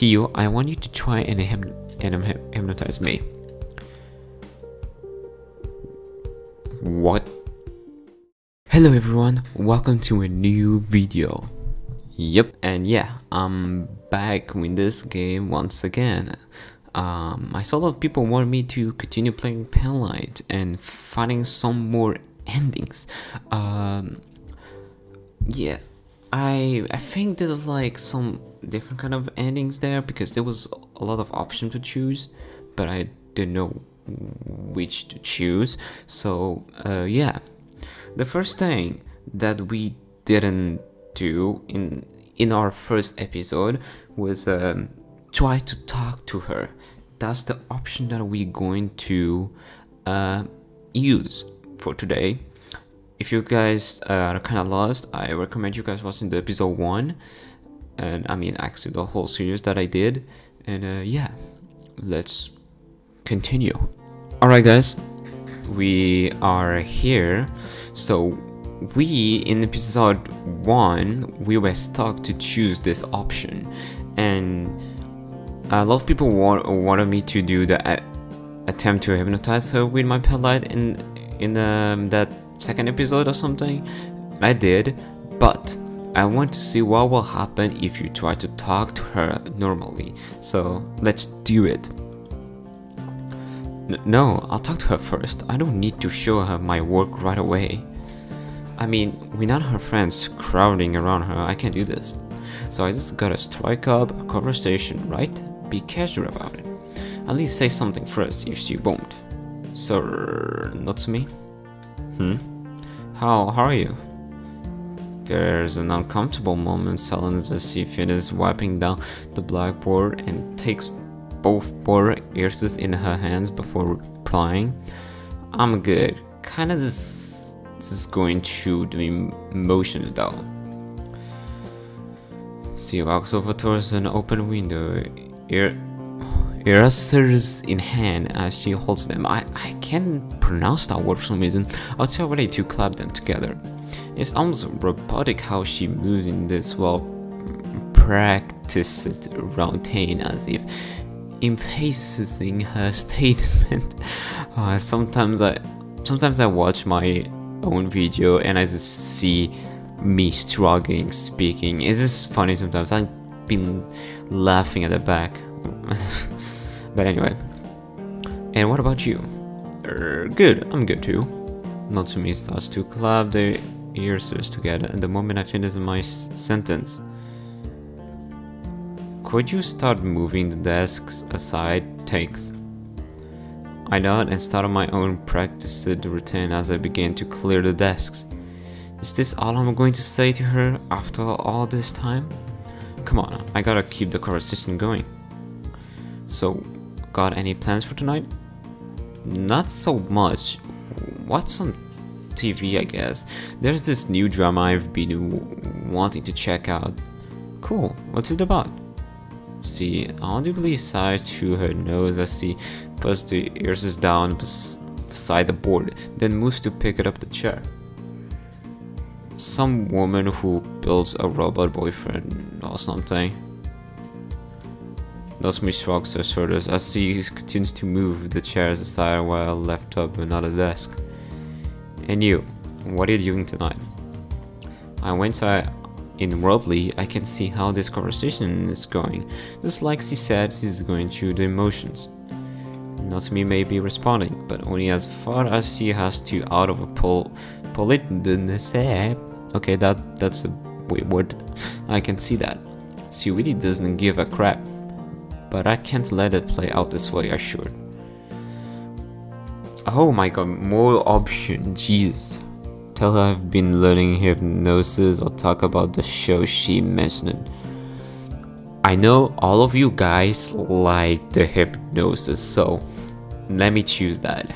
Kyo, I want you to try and, and hypnotize me. What? Hello everyone, welcome to a new video. Yep, and yeah, I'm back with this game once again. Um, I saw a lot of people want me to continue playing Penlight and finding some more endings. Um, yeah, I I think there's like some different kind of endings there because there was a lot of options to choose, but I didn't know which to choose. So uh, yeah, the first thing that we didn't do in in our first episode was um, try to talk to her. That's the option that we're going to uh, use for today. If you guys are kind of lost, I recommend you guys watching the episode one, and I mean actually the whole series that I did. And uh, yeah, let's continue. Alright, guys, we are here. So we in episode one we were stuck to choose this option, and a lot of people want, wanted me to do the uh, attempt to hypnotize her with my penlight in in um, that second episode or something. I did, but I want to see what will happen if you try to talk to her normally. So let's do it. N no, I'll talk to her first. I don't need to show her my work right away. I mean, not her friends crowding around her, I can't do this. So I just gotta strike up a conversation, right? Be casual about it. At least say something first if she won't. Sir, not to me? Hmm? How, how are you? There's an uncomfortable moment silence as she finishes wiping down the blackboard and takes both board ears in her hands before replying. I'm good. Kinda just, just going through the emotions though. She walks over towards an open window, erasers in hand as she holds them. I, I can't pronounce that word for some reason. I'll tell ready to clap them together. It's almost robotic how she moves in this well practiced routine as if emphasizing her statement. Uh, sometimes I sometimes I watch my own video and I just see me struggling speaking. It's just funny sometimes. I've been laughing at the back. but anyway. And what about you? Er, good, I'm good too. Natsumi starts to clap their ears together and the moment I finish my sentence. Could you start moving the desks aside? Thanks. I nod and start on my own practiced routine as I begin to clear the desks. Is this all I'm going to say to her after all this time? Come on, I gotta keep the conversation going. So, got any plans for tonight? Not so much. What's some TV, I guess. There's this new drama I've been wanting to check out. Cool, what's it about? She audibly sighs through her nose as she puts the ears down beside the board, then moves to pick it up the chair. Some woman who builds a robot boyfriend or something. Natsumi shrugs her shoulders as she continues to move the chairs aside while left up another desk. And you, what are you doing tonight? I went uh, to inwardly, I can see how this conversation is going. Just like she said, she's going through the emotions. Natsumi may be responding, but only as far as she has to out of a pol politeness. Eh? Okay, that that's the word. I can see that. She really doesn't give a crap. But I can't let it play out this way, I should. Oh my god, more option, jeez tell her I've been learning hypnosis or talk about the show she mentioned. I know all of you guys like the hypnosis, so let me choose that.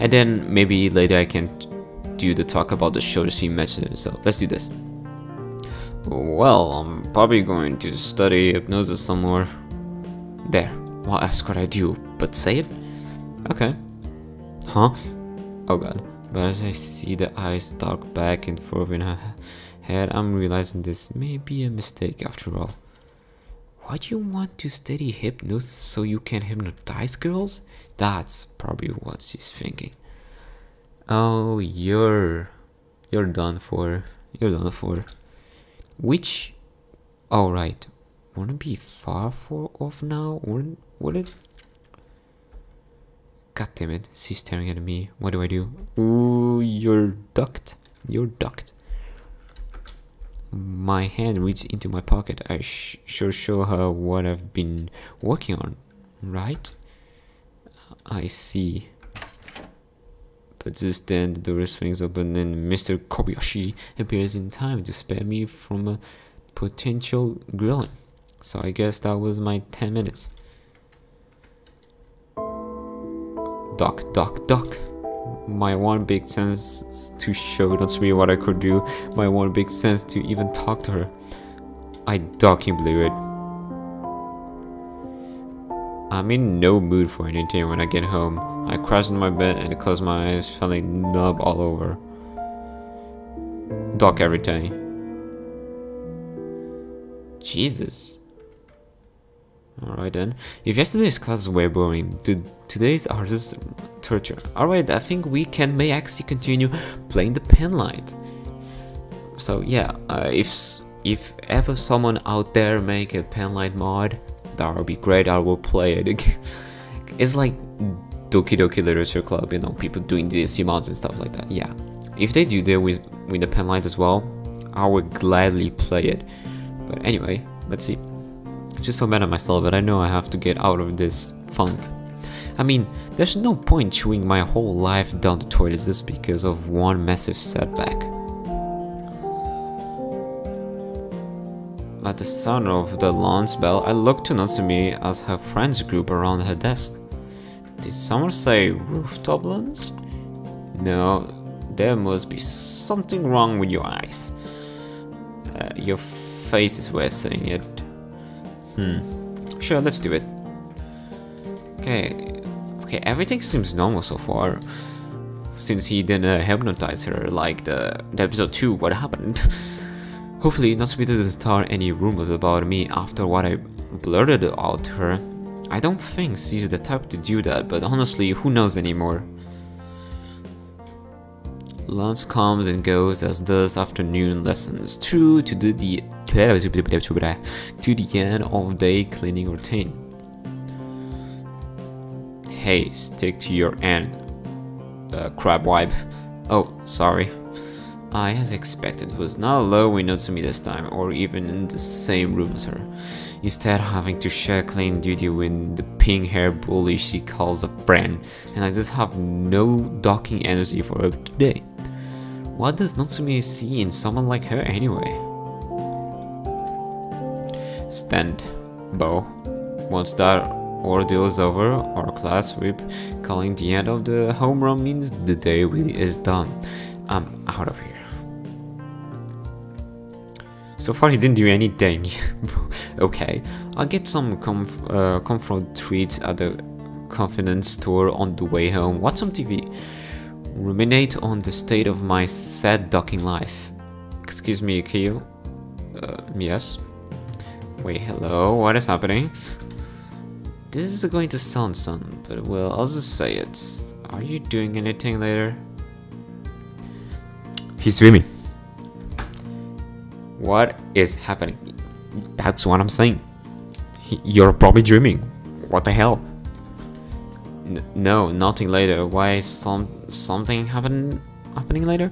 And then maybe later I can do the talk about the show she mentioned, so let's do this. Well, I'm probably going to study hypnosis somewhere. There, what else could I do but say it? Okay. Huh? Oh god. But as I see the eyes dark back and forth in her head, I'm realizing this may be a mistake after all. Why do you want to study hypnosis so you can hypnotize girls? That's probably what she's thinking. Oh, you're you're done for. You're done for. Which? Oh right. Wouldn't be far for off now, wouldn't would it? God damn it! She's staring at me. What do I do? Ooh, you're ducked. You're ducked. My hand reaches into my pocket. I sh show her what I've been working on, right? Uh, I see. But just then the door swings open and Mr. Kobayashi appears in time to spare me from a potential grilling. So I guess that was my 10 minutes. Duck, duck, duck. My one big sense to show Natsumi what I could do. My one big sense to even talk to her. I ducking blew it. I'm in no mood for anything when I get home. I crash in my bed and close my eyes, feeling numb all over. Duck every day. Jesus. Alright then. If yesterday's class was boring, to today's art is torture. Alright, I think we can may actually continue playing the penlight. So yeah, uh, if if ever someone out there make a penlight mod, that would be great. I will play it. it's like Doki Doki Literature Club, you know, people doing DSC mods and stuff like that. Yeah, if they do that with with the penlight as well, I would gladly play it. But anyway, let's see. I'm just so mad at myself, but I know I have to get out of this funk. I mean, there's no point chewing my whole life down the toilet just because of one massive setback. At the sound of the launch bell, I looked to Natsumi as her friends group around her desk. Did someone say rooftop lunch? No, there must be something wrong with your eyes. Uh, your face is worth saying it. Hmm. Sure, let's do it. Okay. Okay, everything seems normal so far. Since he didn't uh, hypnotize her like the, the episode 2, what happened? Hopefully, Natsumi doesn't start any rumors about me after what I blurted out to her. I don't think she's the type to do that, but honestly, who knows anymore? Lunch comes and goes as does afternoon lessons, true to the, to the end of day cleaning routine. Hey, stick to your end. Uh, crab wipe. Oh, sorry. I, as expected, was not alone with Natsumi this time, or even in the same room as her. Instead, having to share clean duty with the pink hair bully she calls a friend, and I just have no docking energy for her today. What does Natsumi see in someone like her anyway? Stand, bow. Once that ordeal is over, our class whip calling the end of the home run means the day really is done. I'm out of here. So far he didn't do anything. okay, I'll get some comf uh, comfort treats at the confidence store on the way home. Watch some TV. Ruminate on the state of my sad docking life. Excuse me, Kyo. Uh, yes. Wait, hello, what is happening? This is going to sound some, but well, I'll just say it. Are you doing anything later? He's dreaming. What is happening? That's what I'm saying. You're probably dreaming. What the hell? N no, nothing later. Why is some something happen happening later?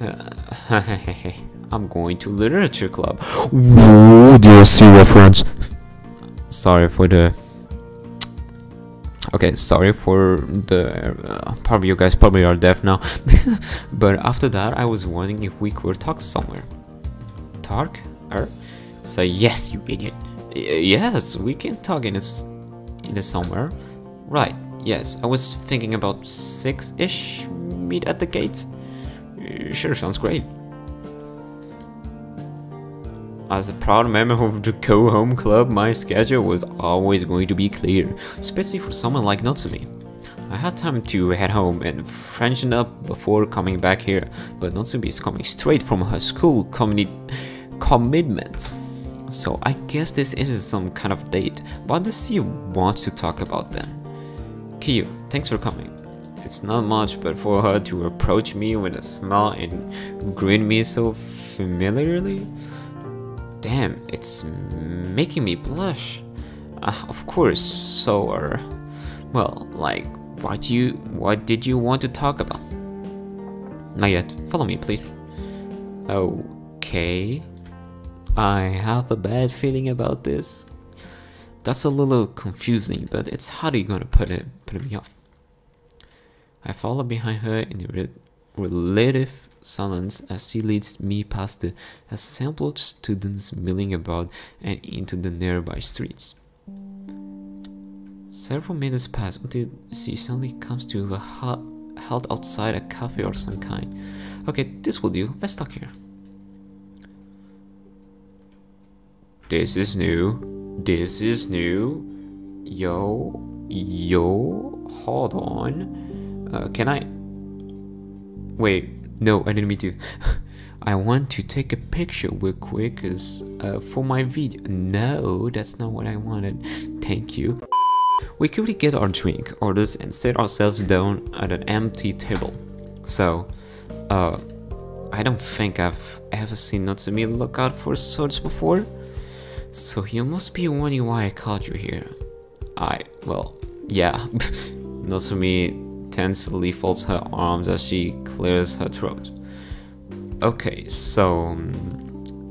Uh, I'm going to literature club. Whoa, DLC reference. Sorry for the. Okay, sorry for the. Uh, probably you guys probably are deaf now. but after that, I was wondering if we could talk somewhere talk? Or say yes, you idiot. Y yes, we can talk in a, in a somewhere. Right, yes, I was thinking about six-ish meet at the gates. Sure, sounds great. As a proud member of the Go Home Club, my schedule was always going to be clear, especially for someone like Natsumi. I had time to head home and freshen up before coming back here, but Natsumi is coming straight from her school commitments. So I guess this isn't some kind of date. What does he want to talk about then? Kyu, thanks for coming. It's not much, but for her to approach me with a smile and grin me so familiarly, damn, it's making me blush. Uh, of course, so are. Well, like, what you, what did you want to talk about? Not yet. Follow me, please. Okay. I have a bad feeling about this. That's a little confusing, but it's how are you gonna put it put me off? I follow behind her in a relative silence as she leads me past the assembled students milling about and into the nearby streets. Several minutes pass until she suddenly comes to a held outside a cafe or some kind. Okay, this will do. Let's talk here. This is new. This is new. Yo, yo, hold on. Uh, can I? Wait, no, I didn't mean to. I want to take a picture real quick cause, uh, for my video. No, that's not what I wanted. Thank you. We quickly get our drink orders and set ourselves down at an empty table. So, uh, I don't think I've ever seen Natsumi look out for swords before. So you must be wondering why I called you here. I, well, yeah. Natsumi tensely folds her arms as she clears her throat. Okay, so... Um,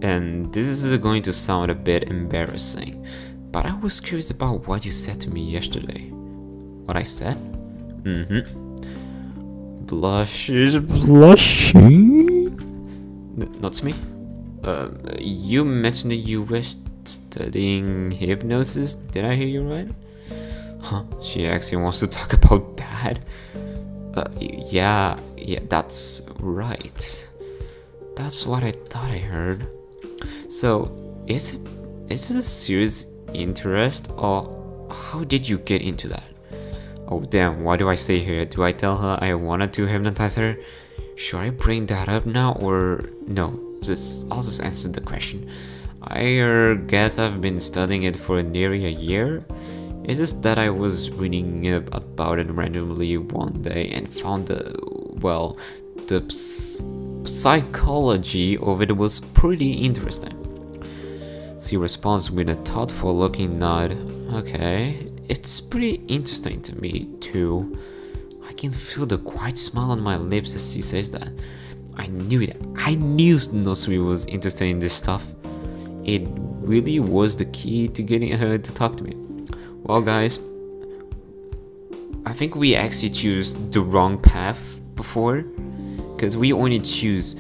and this is going to sound a bit embarrassing, but I was curious about what you said to me yesterday. What I said? Mm-hmm. Blushes, blushing? N not to me? Uh, you mentioned that you were studying hypnosis. Did I hear you right? Huh? She actually wants to talk about that? Uh, yeah, yeah, that's right. That's what I thought I heard. So, is it is it a serious interest or how did you get into that? Oh damn, why do I stay here? Do I tell her I wanted to hypnotize her? Should I bring that up now or no? Just I'll just answer the question. I uh, guess I've been studying it for nearly a year. It's just that I was reading uh, about it randomly one day and found the, well, the psychology of it was pretty interesting. She responds with a thoughtful looking nod. Okay, it's pretty interesting to me too. I can feel the quiet smile on my lips as she says that. I knew it. I knew Natsumi was interested in this stuff it really was the key to getting her to talk to me. Well, guys, I think we actually choose the wrong path before because we only choose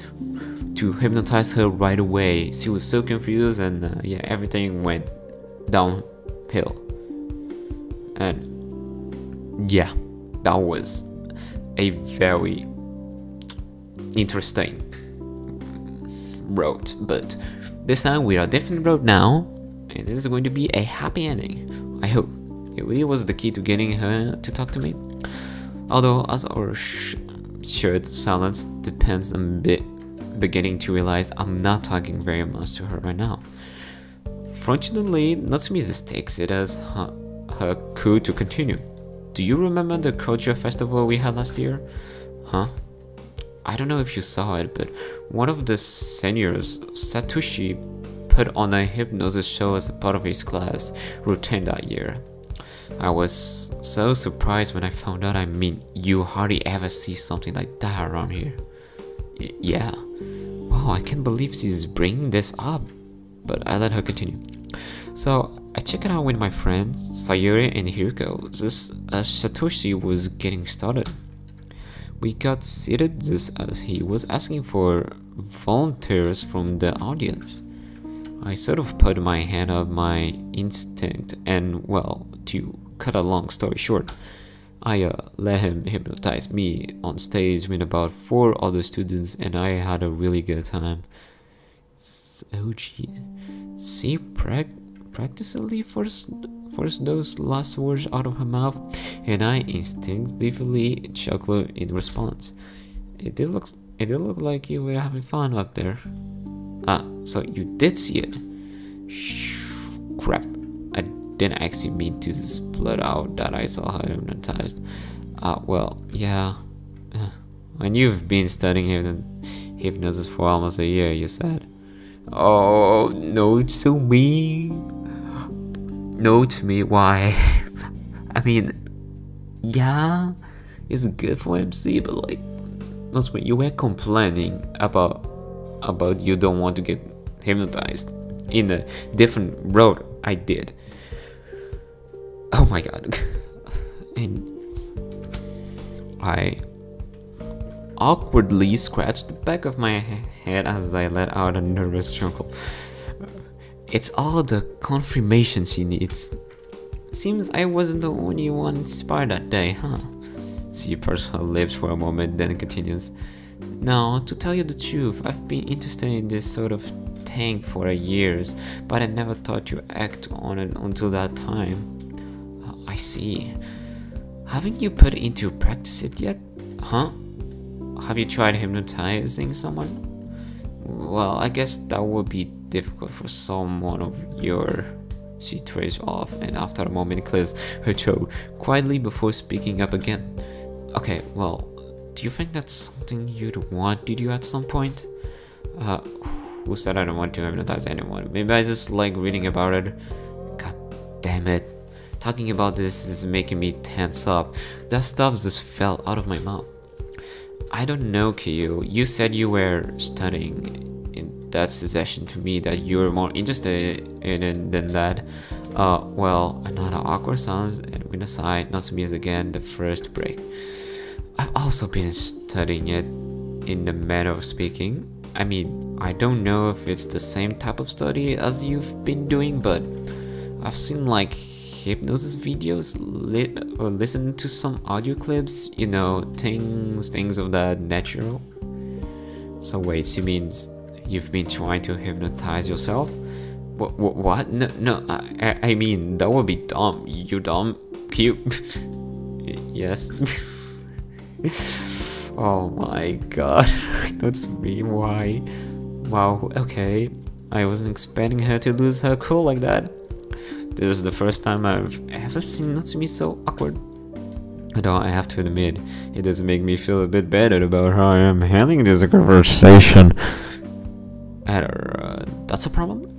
to hypnotize her right away. She was so confused and uh, yeah, everything went downhill. And yeah, that was a very interesting road, but this time we are different road now, and this is going to be a happy ending. I hope. It really was the key to getting her to talk to me. Although, as our sh shared silence depends a bit beginning to realize I'm not talking very much to her right now. Fortunately, Natsumi just takes it as her, her coup to continue. Do you remember the culture festival we had last year? Huh? I don't know if you saw it, but one of the seniors, Satoshi, put on a hypnosis show as a part of his class routine that year. I was so surprised when I found out. I mean, you hardly ever see something like that around here. Y yeah. Wow, I can't believe she's bringing this up. But I let her continue. So, I checked it out with my friends, Sayuri and Hiriko. This uh, Satoshi was getting started. We got seated just as he was asking for volunteers from the audience. I sort of put my hand up my instinct and well, to cut a long story short, I uh, let him hypnotize me on stage with about four other students and I had a really good time. Oh geez. See, practically forced, forced those last words out of her mouth, and I instinctively chuckled in response. It did look it did look like you were having fun up there. Ah, so you did see it. Crap. I didn't actually mean to split out that I saw her hypnotized. Uh, well, yeah. When you've been studying hypnosis for almost a year, you said. Oh, no to me. No to me, why? I mean, yeah, it's good for MC, but like, that's when you were complaining about about you don't want to get hypnotized in a different road I did. Oh my god. And I awkwardly scratched the back of my head as I let out a nervous chuckle. It's all the confirmation she needs. Seems I wasn't the only one inspired that day, huh? She purses her lips for a moment, then continues. Now, to tell you the truth, I've been interested in this sort of thing for years, but I never thought to act on it until that time. I see. Haven't you put into practice it yet? Huh? Have you tried hypnotizing someone? Well, I guess that would be difficult for someone of your... She trails off and after a moment clears her throat quietly before speaking up again. Okay, well, do you think that's something you'd want to do at some point? Uh, who said I don't want to hypnotize anyone? Maybe I just like reading about it. God damn it. Talking about this is making me tense up. That stuff just fell out of my mouth. I don't know, Kyu. You said you were studying in that suggestion to me that you were more interested in it than that. Uh, well, another awkward silence and with decide not to is again the first break. I've also been studying it in the manner of speaking. I mean, I don't know if it's the same type of study as you've been doing, but I've seen like hypnosis videos li or listened to some audio clips, you know, things things of that natural. So wait, she means you've been trying to hypnotize yourself? What? What? what? No, no. I, I mean that would be dumb. You dumb. Cute. yes. oh my god, that's me, why? Wow, okay. I wasn't expecting her to lose her cool like that. This is the first time I've ever seen Natsumi so awkward. Although I have to admit, it does make me feel a bit better about how I am handling this conversation. Uh, that's a problem?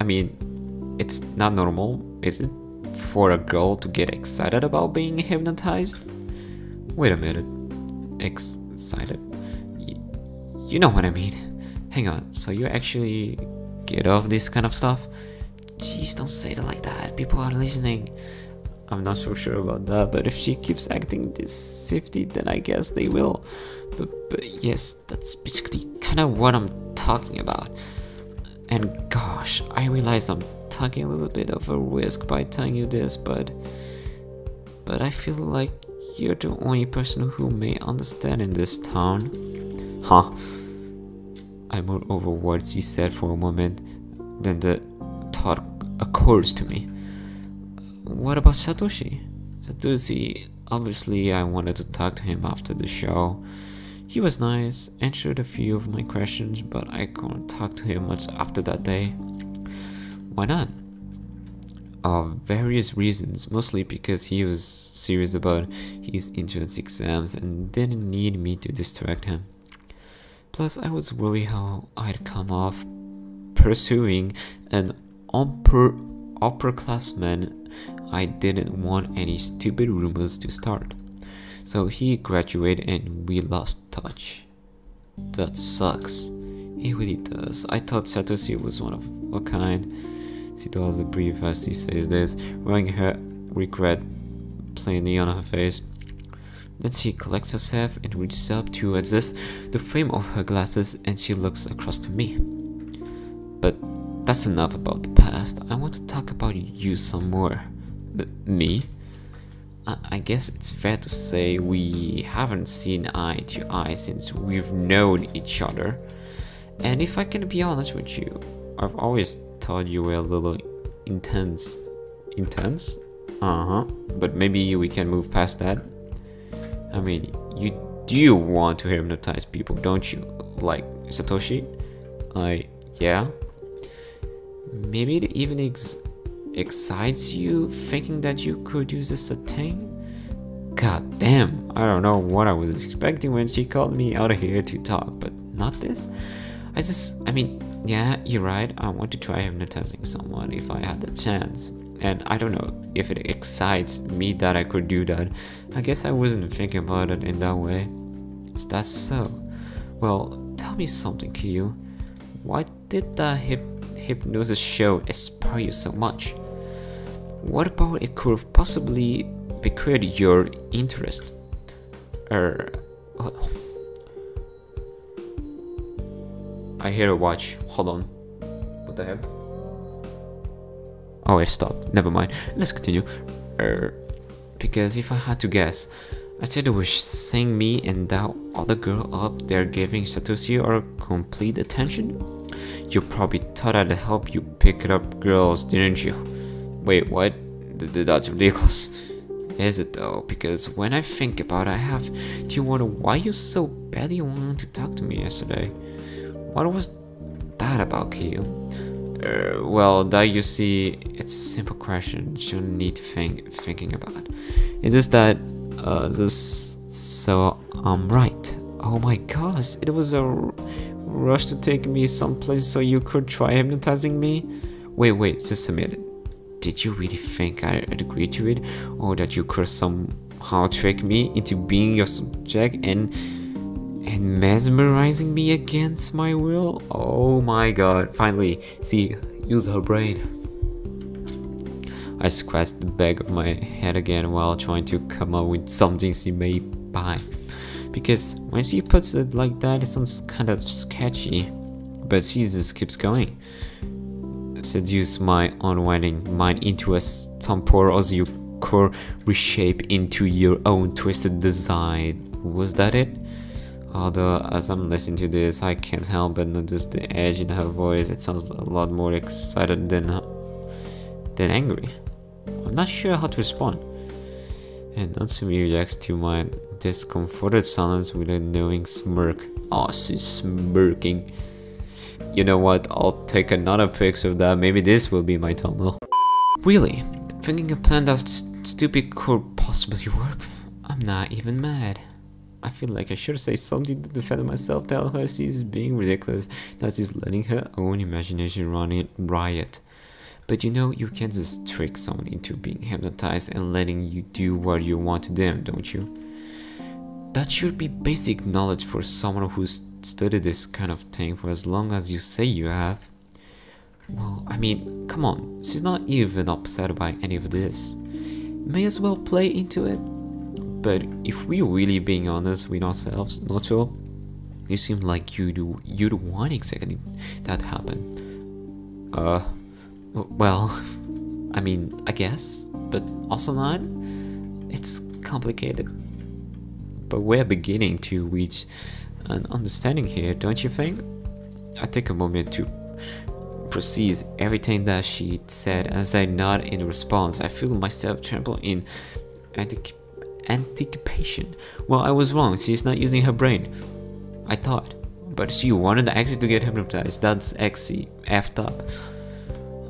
I mean, it's not normal, is it? For a girl to get excited about being hypnotized? Wait a minute. Excited? Y you know what I mean. Hang on, so you actually get off this kind of stuff? Jeez, don't say it like that. People are listening. I'm not so sure about that, but if she keeps acting this sifty, then I guess they will. But, but yes, that's basically kind of what I'm talking about. And gosh, I realize I'm taking a little bit of a risk by telling you this, but but I feel like you're the only person who may understand in this town. Huh. I mulled over what she said for a moment, then the thought occurs to me. What about Satoshi? Satoshi, obviously I wanted to talk to him after the show. He was nice, answered a few of my questions, but I couldn't talk to him much after that day. Why not? Of various reasons, mostly because he was serious about his entrance exams and didn't need me to distract him. Plus, I was worried how I'd come off pursuing an upper upperclassman. I didn't want any stupid rumors to start. So he graduated and we lost touch. That sucks. It really does. I thought Satoshi was one of a kind she does a brief as she says this, wearing her regret plainly on her face. Then she collects herself and reaches up to adjust the frame of her glasses and she looks across to me. But that's enough about the past. I want to talk about you some more. Me? I, I guess it's fair to say we haven't seen eye to eye since we've known each other. And if I can be honest with you, I've always thought you were a little intense. Intense? Uh-huh. But maybe we can move past that. I mean, you do want to hypnotize people, don't you? Like Satoshi? I, yeah. Maybe it even ex excites you thinking that you could use this a thing? God damn, I don't know what I was expecting when she called me out of here to talk, but not this. I just, I mean, yeah, you're right, I want to try hypnotizing someone if I had the chance. And I don't know if it excites me that I could do that. I guess I wasn't thinking about it in that way. Is that so? Well, tell me something, Kyu. Why did the hip hypnosis show inspire you so much? What about it could have possibly piqued your interest? Er, uh, I hear a watch. Hold on. What the heck? Oh, I stopped. Never mind. Let's continue. Er, because if I had to guess, I'd say they were saying me and that other girl up there giving Satoshi our complete attention. You probably thought I'd help you pick it up girls, didn't you? Wait, what? That's ridiculous. Is it though? Because when I think about it, I have to wonder why you so badly wanted to talk to me yesterday. What was that about, Kyu? Uh, well, that you see, it's a simple question. You need to think thinking about. It's just that, uh, this. So I'm right. Oh my gosh, it was a rush to take me someplace so you could try hypnotizing me. Wait, wait, just a minute. Did you really think I'd agree to it, or that you could somehow trick me into being your subject and and mesmerizing me against my will? Oh my god, finally, see, use her brain. I scratched the back of my head again while trying to come up with something she may buy. Because when she puts it like that, it sounds kind of sketchy. But she just keeps going. Seduce my unwinding mind into a temporal as you could reshape into your own twisted design. Was that it? Although, as I'm listening to this, I can't help but notice the edge in her voice. It sounds a lot more excited than than angry. I'm not sure how to respond. And Natsumi reacts to my discomforted silence with a knowing smirk. Oh, she's smirking. You know what? I'll take another picture of that. Maybe this will be my thumbnail. Really? Thinking a plan that st stupid could possibly work? I'm not even mad. I feel like I should say something to defend myself, tell her she's being ridiculous, that she's letting her own imagination run it riot. But you know, you can't just trick someone into being hypnotized and letting you do what you want to them, don't you? That should be basic knowledge for someone who's studied this kind of thing for as long as you say you have. Well, I mean, come on, she's not even upset by any of this. May as well play into it. But if we're really being honest with ourselves, not so, you seem like you do you the one exactly that happened. Uh, well, I mean, I guess, but also not. It's complicated, but we're beginning to reach an understanding here, don't you think? I take a moment to process everything that she said as I nod in response. I feel myself tremble in anticipation. Well, I was wrong. She's not using her brain. I thought. But she wanted the Axie to get hypnotized. That's Axie effed up.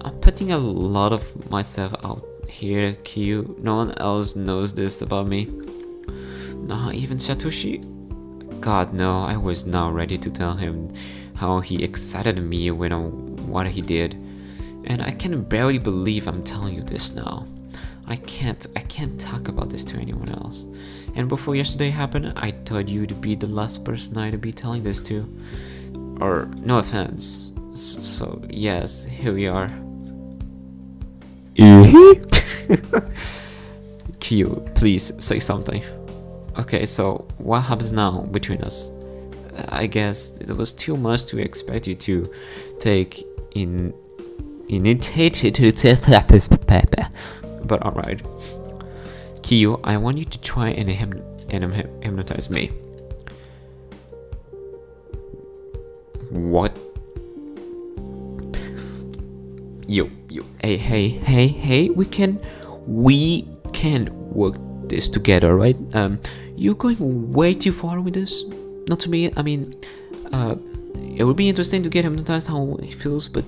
I'm putting a lot of myself out here, Kyu. No one else knows this about me. Not even Satoshi. God no, I was not ready to tell him how he excited me when I, what he did. And I can barely believe I'm telling you this now. I can't, I can't talk about this to anyone else. And before yesterday happened, I thought you to be the last person I'd be telling this to. Or, no offense. So, yes, here we are. Kyu, please say something. Okay, so what happens now between us? I guess it was too much to expect you to take in initiated to test this paper. But alright. Kyu, I want you to try and, hyp and hypnotize me. What? Yo, yo, hey, hey, hey, hey, we can, we can work this together, right? Um, you're going way too far with this. Not to me, I mean, uh, it would be interesting to get hypnotized how he feels, but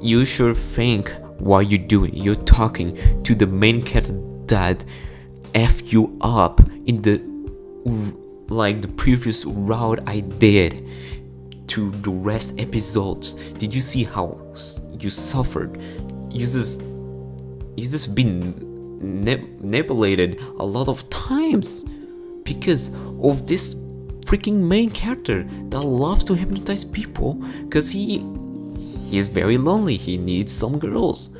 you should think what you're doing. You're talking to the main character that f you up in the like the previous route I did to the rest episodes. Did you see how you suffered? You just you just been manipulated a lot of times because of this freaking main character that loves to hypnotize people because he he's very lonely. He needs some girls.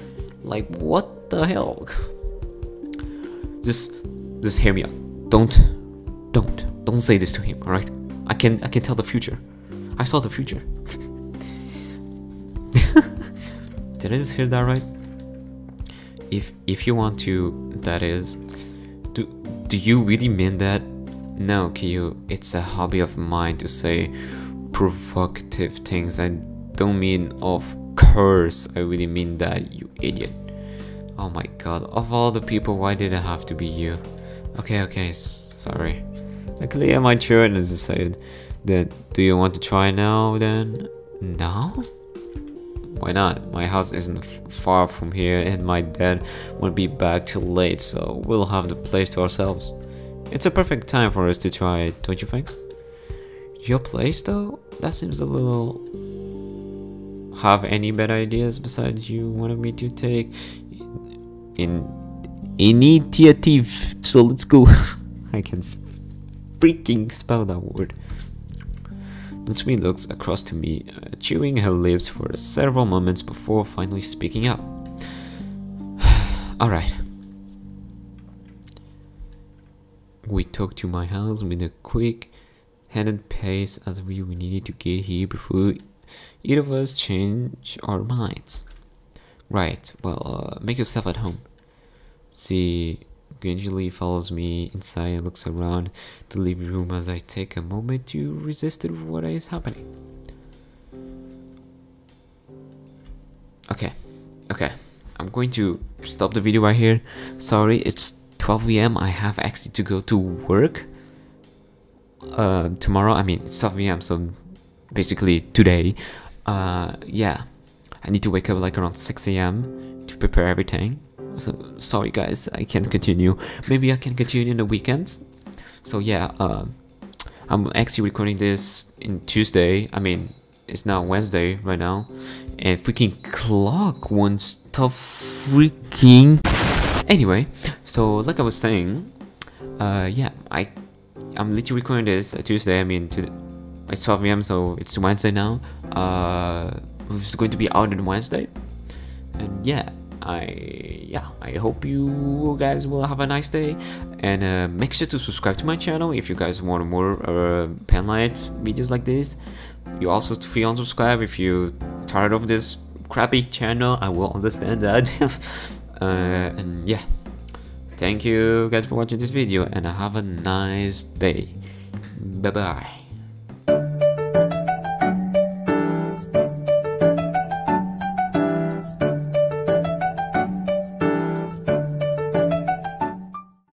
Like what the hell? Just just hear me out. Don't don't don't say this to him all right i can i can tell the future. I saw the future. Did i just hear that right? If if you want to that is do do you really mean that? No Kyu it's a hobby of mine to say provocative things I don't mean of course I really mean that you idiot oh my god of all the people why did it have to be you okay okay sorry luckily I matured and decided that do you want to try now then now why not? My house isn't far from here and my dad won't be back till late, so we'll have the place to ourselves. It's a perfect time for us to try don't you think? Your place though? That seems a little... Have any better ideas besides you wanted me to take? In... Initiative! So let's go. I can freaking spell that word. Natsumi looks across to me, uh, chewing her lips for several moments before finally speaking up. Alright. We took to my house with a quick handed pace as we needed to get here before either of us change our minds. Right, well, uh, make yourself at home. See, gradually follows me inside and looks around the living room as I take a moment to resist what is happening. Okay, okay, I'm going to stop the video right here. Sorry, it's 12 a.m. I have actually to go to work uh, tomorrow. I mean, it's 12 a.m. So basically today. Uh, yeah, I need to wake up like around 6 a.m. to prepare everything. So sorry guys i can't continue. Maybe i can continue in the weekends? So yeah uh, i'm actually recording this in tuesday. I mean it's now wednesday right now. And freaking clock wants to freaking anyway so like i was saying uh yeah i i'm literally recording this tuesday i mean to it's 12 p.m so it's wednesday now. Uh it's going to be out on wednesday. And yeah I yeah I hope you guys will have a nice day. And uh, make sure to subscribe to my channel if you guys want more uh, penlight videos like this. You also feel unsubscribe if you tired of this crappy channel. I will understand that. Uh, and yeah. Thank you guys for watching this video and have a nice day. Bye bye